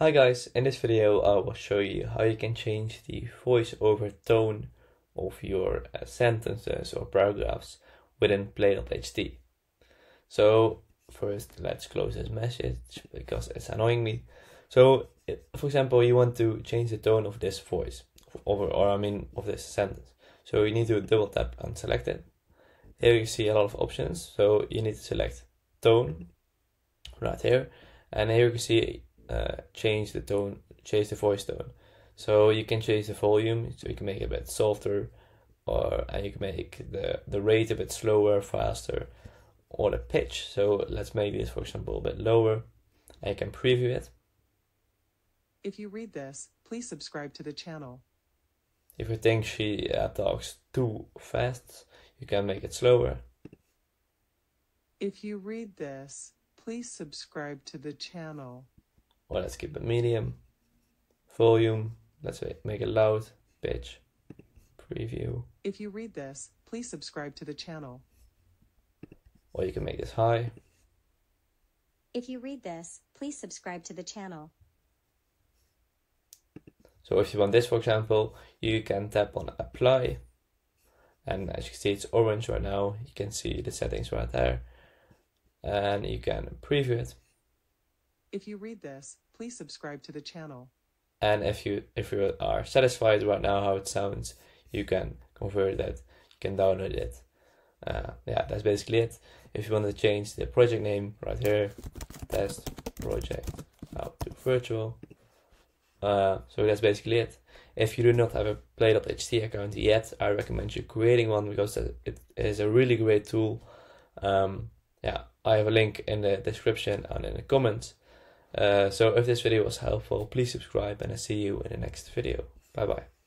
Hi guys, in this video I will show you how you can change the voiceover tone of your uh, sentences or paragraphs within Play.ht. So first let's close this message because it's annoying me. So for example you want to change the tone of this voice over or I mean of this sentence. So you need to double tap and select it. Here you see a lot of options. So you need to select tone right here and here you can see uh, change the tone, change the voice tone. So you can change the volume, so you can make it a bit softer, or and you can make the the rate a bit slower, faster, or the pitch. So let's make this, for example, a bit lower, I can preview it. If you read this, please subscribe to the channel. If you think she uh, talks too fast, you can make it slower. If you read this, please subscribe to the channel. Or let's keep it medium. Volume, let's make it loud. Pitch, preview. If you read this, please subscribe to the channel. Or you can make this high. If you read this, please subscribe to the channel. So if you want this, for example, you can tap on apply. And as you can see, it's orange right now. You can see the settings right there. And you can preview it. If you read this, please subscribe to the channel. And if you if you are satisfied right now how it sounds, you can convert it. You can download it. Uh, yeah, that's basically it. If you want to change the project name right here, test project How to Virtual. Uh, so that's basically it. If you do not have a Play.ht account yet, I recommend you creating one because it is a really great tool. Um, yeah, I have a link in the description and in the comments. Uh, so if this video was helpful, please subscribe and I see you in the next video. Bye bye.